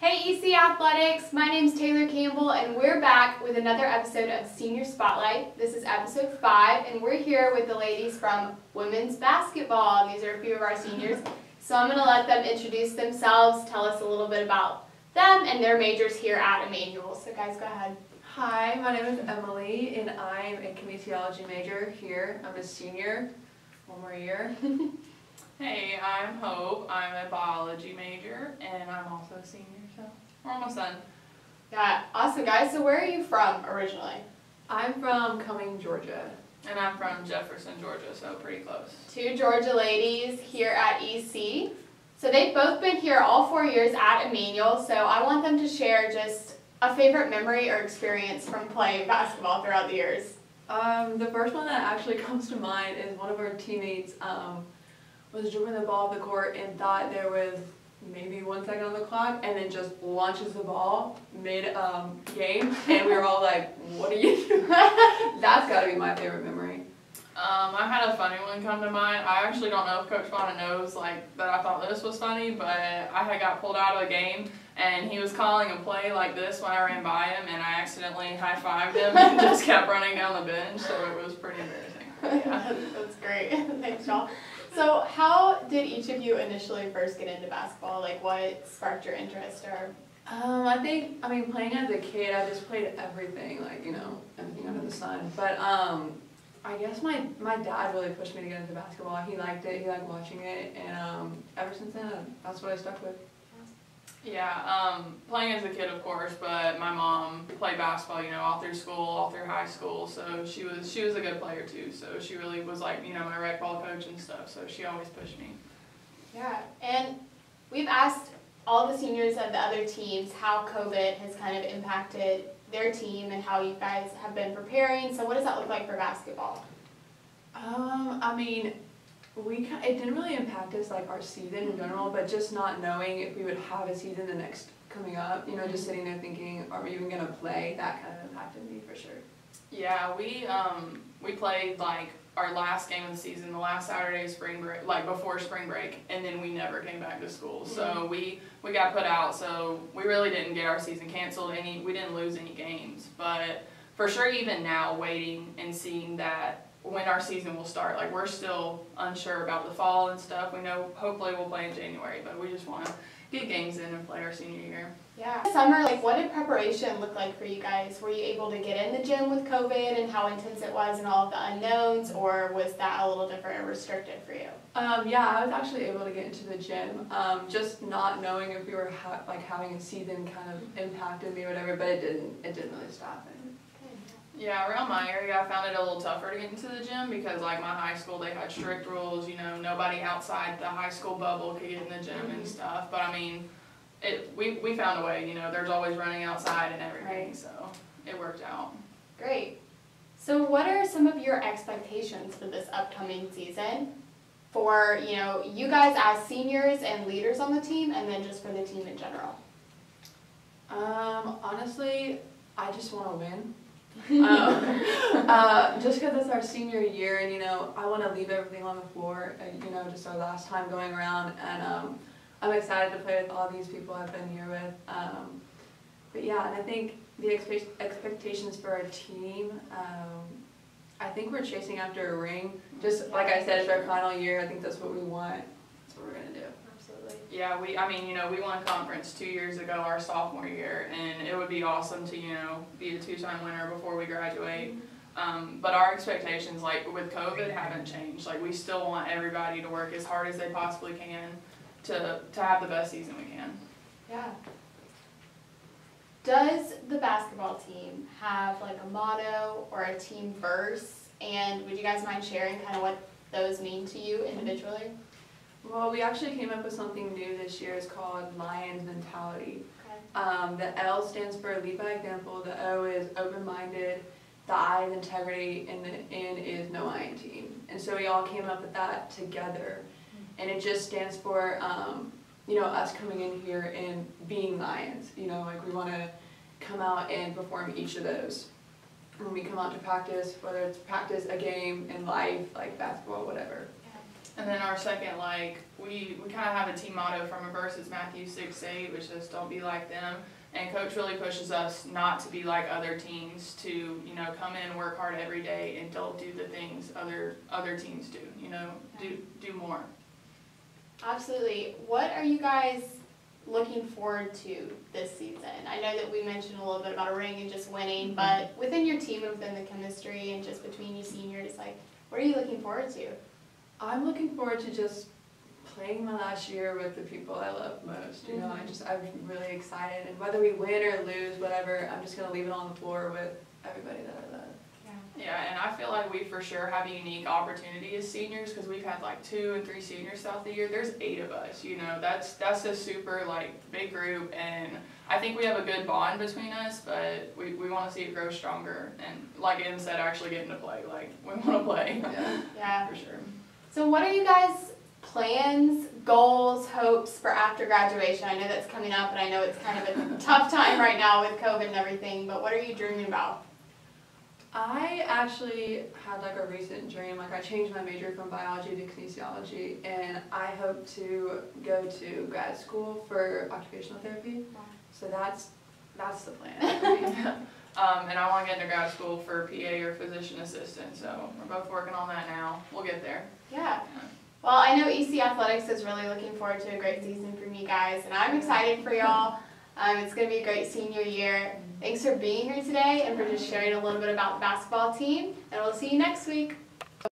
Hey EC Athletics, my name is Taylor Campbell and we're back with another episode of Senior Spotlight. This is episode 5 and we're here with the ladies from women's basketball. These are a few of our seniors. So I'm going to let them introduce themselves, tell us a little bit about them and their majors here at Emmanuel. So guys, go ahead. Hi, my name is Emily and I'm a kinesiology major here. I'm a senior, one more year. Hey, I'm Hope. I'm a biology major, and I'm also a senior, so we're almost done. Yeah, awesome guys. So where are you from originally? I'm from Cumming, Georgia. And I'm from Jefferson, Georgia, so pretty close. Two Georgia ladies here at EC. So they've both been here all four years at Emmanuel, so I want them to share just a favorite memory or experience from playing basketball throughout the years. Um, the first one that actually comes to mind is one of our teammates um, was dribbling the ball up the court and thought there was maybe one second on the clock and then just launches the ball mid um, game and we were all like, what are you doing? That's got to be my favorite memory. Um, I had a funny one come to mind. I actually don't know if Coach Bonnet knows like that I thought this was funny, but I had got pulled out of a game and he was calling a play like this when I ran by him and I accidentally high-fived him and just kept running down the bench, so it was pretty embarrassing. Yeah. That's great. Thanks, y'all. So how did each of you initially first get into basketball? Like what sparked your interest or Um, I think, I mean, playing as a kid, I just played everything, like, you know, everything under the sun. But, um, I guess my, my dad really pushed me to get into basketball. He liked it, he liked watching it, and, um, ever since then, that's what I stuck with. Yeah, um, playing as a kid, of course, but my mom played basketball, you know, all through school, all through high school. So she was she was a good player too. So she really was like, you know, my rec ball coach and stuff. So she always pushed me. Yeah, and we've asked all the seniors of the other teams how COVID has kind of impacted their team and how you guys have been preparing. So what does that look like for basketball? Um, I mean, we it didn't really impact us like our season in general, but just not knowing if we would have a season the next coming up, you know, just sitting there thinking, are we even gonna play? That kind of impacted me for sure. Yeah, we um we played like our last game of the season, the last Saturday of spring break, like before spring break, and then we never came back to school. So we we got put out. So we really didn't get our season canceled. Any we didn't lose any games, but for sure, even now, waiting and seeing that when our season will start, like we're still unsure about the fall and stuff. We know hopefully we'll play in January, but we just want to get games in and play our senior year. Yeah. Summer, like what did preparation look like for you guys? Were you able to get in the gym with COVID and how intense it was and all of the unknowns, or was that a little different and restricted for you? Um, yeah, I was actually able to get into the gym. Um, just not knowing if we were ha- like having a season kind of impacted me or whatever, but it didn't. It didn't really stop it. Yeah, around my area, I found it a little tougher to get into the gym because, like, my high school, they had strict rules. You know, nobody outside the high school bubble could get in the gym and stuff. But I mean, it we we found a way. You know, there's always running outside and everything, Right. so it worked out. Great. So what are some of your expectations for this upcoming season? For, you know, you guys as seniors and leaders on the team and then just for the team in general. Um, honestly, I just want to win. Um, uh, just because it's our senior year, and you know, I want to leave everything on the floor. Uh, you know, just our last time going around, and um, I'm excited to play with all these people I've been here with. Um, but yeah, and I think the expe- expectations for our team. Um, I think we're chasing after a ring. Just like I said, it's our final year. I think that's what we want. That's what we're gonna do. Absolutely. Yeah, we I mean, you know, we won conference two years ago, our sophomore year, and it would be awesome to you know be a two-time winner before we graduate. Um, but our expectations, like with COVID, haven't changed. Like we still want everybody to work as hard as they possibly can to to have the best season we can. Yeah. Does the basketball team have like a motto or a team verse? And would you guys mind sharing kind of what those mean to you individually? Well, we actually came up with something new this year. It's called Lions Mentality. Okay. Um, the L stands for lead by example. The O is open-minded. The I is integrity, and the N is no I in team. And so we all came up with that together, and it just stands for um, you know us coming in here and being lions. You know, like we want to come out and perform each of those. When we come out to practice, whether it's practice, a game, in life, like basketball, whatever. And then our second, like, we, we kind of have a team motto from a verse, it's Matthew six eight, which says, don't be like them. And coach really pushes us not to be like other teams, to, you know, come in, work hard every day, and don't do the things other, other teams do, you know, do, do more. Absolutely. What are you guys looking forward to this season? I know that we mentioned a little bit about a ring and just winning, mm-hmm. but within your team and within the chemistry and just between you seniors, like, what are you looking forward to? I'm looking forward to just playing my last year with the people I love most. You know, I mm-hmm. just I'm really excited, and whether we win or lose, whatever, I'm just gonna leave it on the floor with everybody that I love. Yeah, and I feel like we for sure have a unique opportunity as seniors because we've had like two and three seniors throughout the year. There's eight of us, you know. That's that's a super like big group, and I think we have a good bond between us. But we, we want to see it grow stronger, and like Em said, actually getting to play. Like we want to play Yeah. Yeah. for sure. So, what are you guys' plans, goals, hopes for after graduation? I know that's coming up, and I know it's kind of a tough time right now with COVID and everything. But what are you dreaming about? I actually had like a recent dream. Like I changed my major from biology to kinesiology, and I hope to go to grad school for occupational therapy. Wow. So that's that's the plan. Um, and I want to get into grad school for PA or physician assistant. So we're both working on that now. We'll get there. Yeah. Well, I know EC Athletics is really looking forward to a great season from you guys, and I'm excited for y'all. Um, it's going to be a great senior year. Thanks for being here today and for just sharing a little bit about the basketball team, and we'll see you next week.